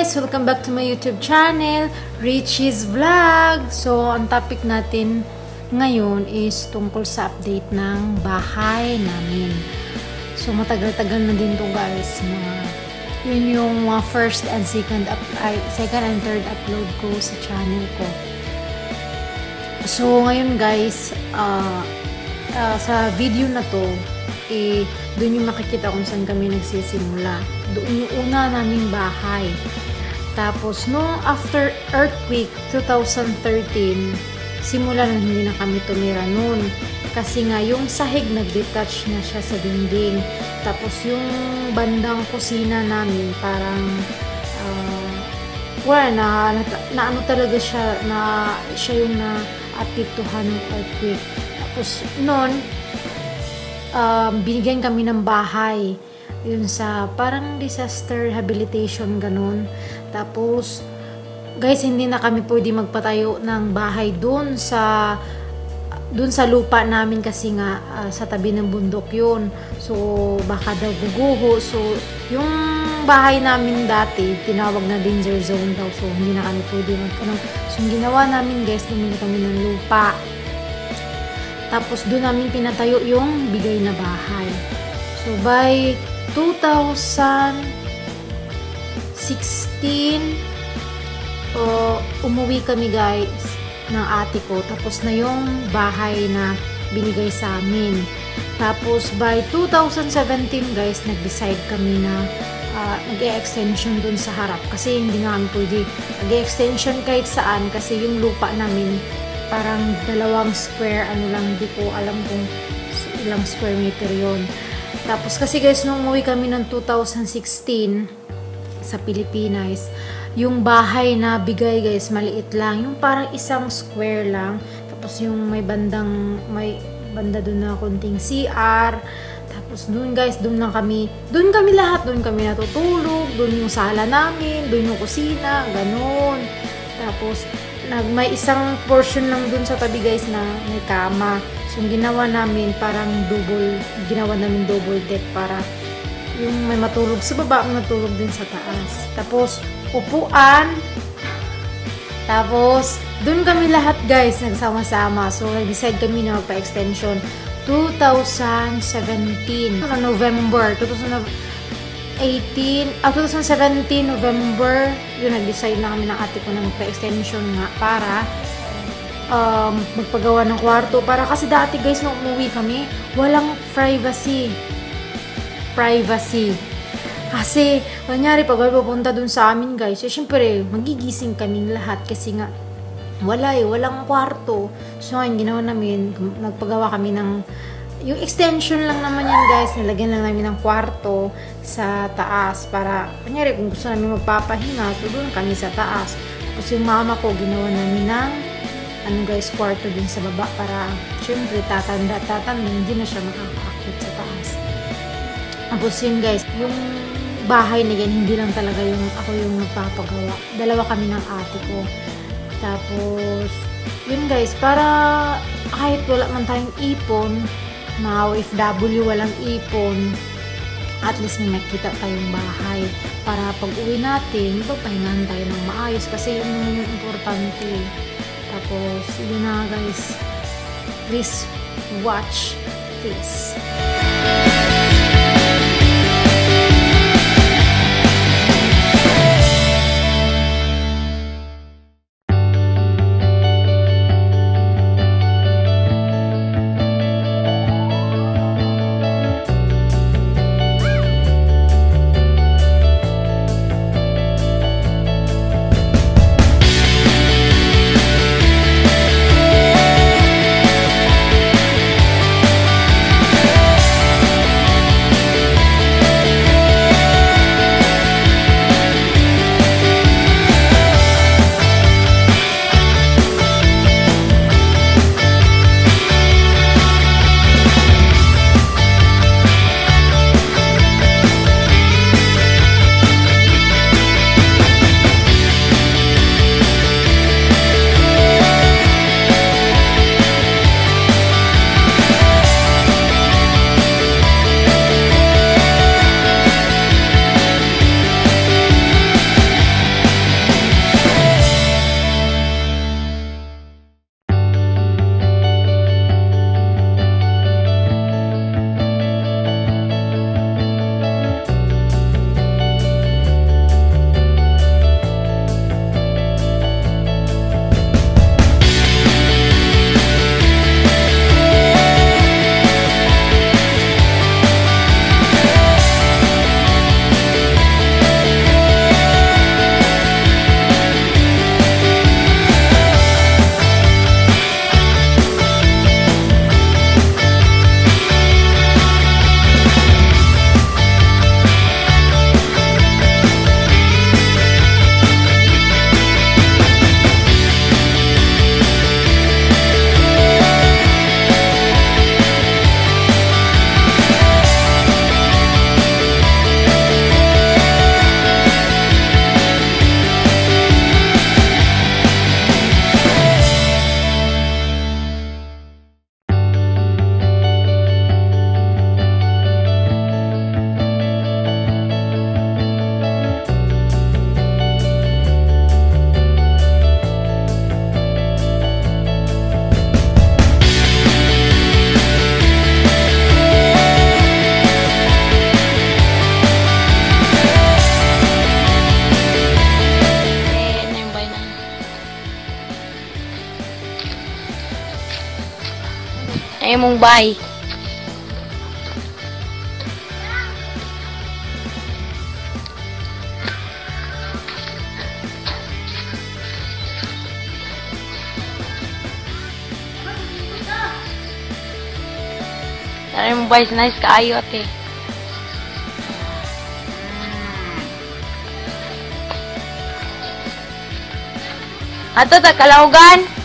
guys! Welcome back to my YouTube channel, Richie's Vlog! So, ang topic natin ngayon is tungkol sa update ng bahay namin. So, matagal-tagal na din to guys. Mga, yun yung mga first and second, up, ay, second and third upload ko sa channel ko. So, ngayon guys, uh, uh, sa video na to, eh, doon yung makikita kung saan kami nagsisimula. Doon yung una naming bahay. Tapos, no after earthquake 2013, simula na hindi na kami tumira noon. Kasi nga, yung sahig nag-detach na siya sa dinding. Tapos, yung bandang kusina namin, parang, uh, wala na, na, na ano talaga siya, na siya yung na-apituhan ng earthquake. Tapos, noon, um, binigyan kami ng bahay. Yun sa parang disaster rehabilitation ganun. Tapos, guys, hindi na kami pwede magpatayo ng bahay dun sa dun sa lupa namin kasi nga uh, sa tabi ng bundok yun. So, baka daw guguho. So, yung bahay namin dati, tinawag na danger zone daw. So, hindi na kami pwede mag ano. So, yung ginawa namin guys, bumili kami ng lupa. Tapos doon namin pinatayo yung bigay na bahay. So by 2016 uh, umuwi kami guys ng ate ko. Tapos na yung bahay na binigay sa amin. Tapos by 2017 guys, nag-decide kami na uh, mag-extension dun sa harap. Kasi hindi nga kami pwede mag-extension kahit saan kasi yung lupa namin parang dalawang square, ano lang, hindi ko alam kung ilang square meter yon Tapos kasi guys, nung umuwi kami ng 2016 sa Pilipinas, yung bahay na bigay guys, maliit lang. Yung parang isang square lang. Tapos yung may bandang, may banda doon na konting CR. Tapos doon guys, doon lang kami, doon kami lahat, doon kami natutulog, doon yung sala namin, doon yung kusina, ganun. Tapos, may isang portion lang dun sa tabi guys na may kama. So, ginawa namin parang double, ginawa namin double deck para yung may matulog sa baba, matulog din sa taas. Tapos, upuan. Tapos, dun kami lahat guys, nagsama-sama. So, nag-decide kami na magpa-extension 2017. November, 2017 18, uh, 2017, November, yun, nag-decide na kami ng ate ko na magpa-extension nga para um, magpagawa ng kwarto. Para kasi dati guys, nung umuwi kami, walang privacy. Privacy. Kasi, kanyari, pag pupunta dun sa amin guys, eh, syempre, magigising kaming lahat kasi nga, wala eh, walang kwarto. So, ngayon, ginawa namin, nagpagawa kami ng yung extension lang naman yan guys, nilagyan lang namin ng kwarto sa taas para, kanyari kung gusto namin magpapahinga, so doon kami sa taas. Tapos yung mama ko, ginawa namin ng ano guys, kwarto din sa baba para syempre tatanda, tatanda, hindi na siya makakaakit sa taas. Tapos yun guys, yung bahay na yan, hindi lang talaga yung ako yung nagpapagawa. Dalawa kami ng ate ko. Tapos, yun guys, para kahit wala man tayong ipon, mga OFW walang ipon, at least may makita tayong bahay para pag uwi natin, papahingahan tayo ng maayos kasi yun yung importante. Tapos, yun na guys. Please watch this. em Mumbai. Tara Mumbai is nice kaayo ate. Ato ta kalaugan.